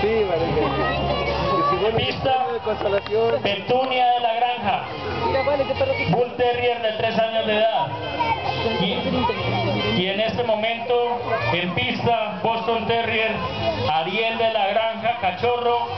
Sí, Pista, Petunia de la Granja, Bull Terrier de 3 años de edad. Y, y en este momento, en pista, Boston Terrier, Ariel de la Granja, Cachorro,